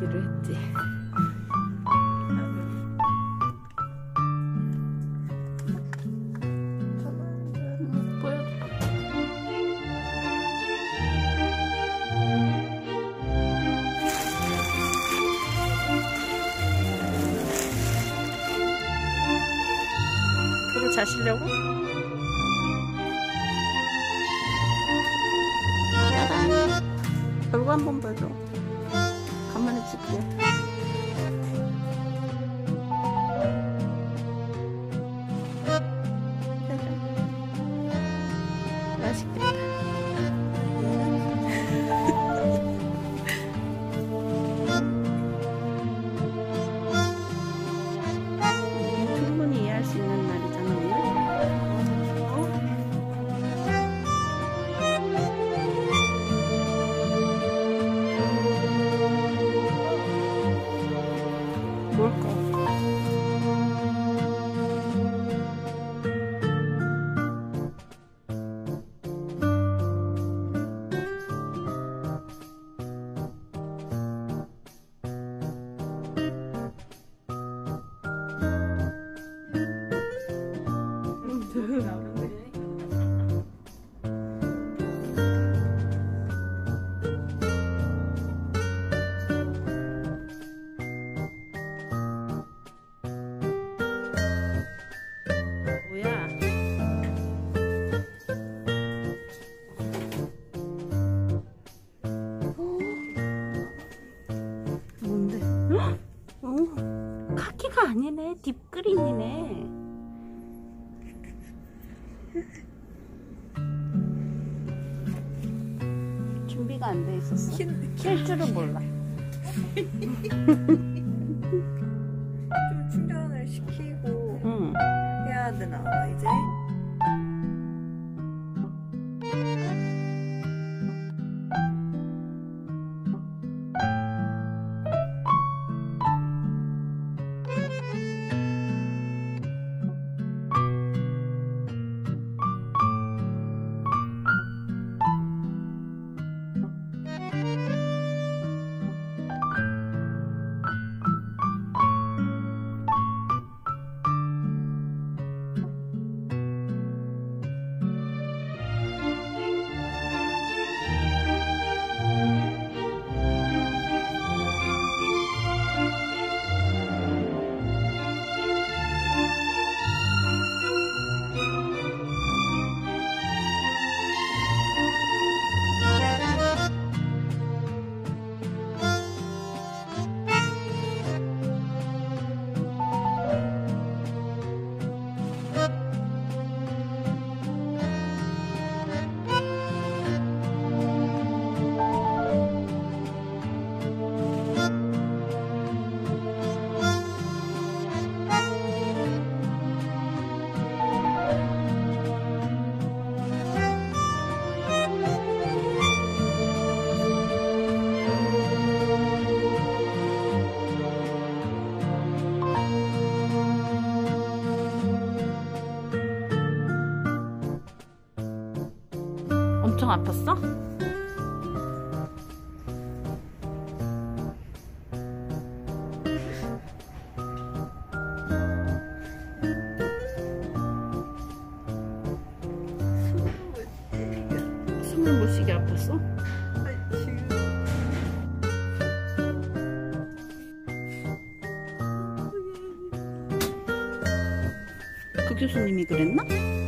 가기로 했지. 그거 자시려고? 얼굴 한번 봐줘. 가 뭔데? 헉! 오, 카키가 아니네. 딥그린이네. 준비가 안 돼 있었어. 킬 줄은 몰라. 좀 충전을 시키고 응. 해야 되나 봐 이제 엄청 아팠어? 숨을 못 쉬게 아팠어? 그 교수님이 그랬나?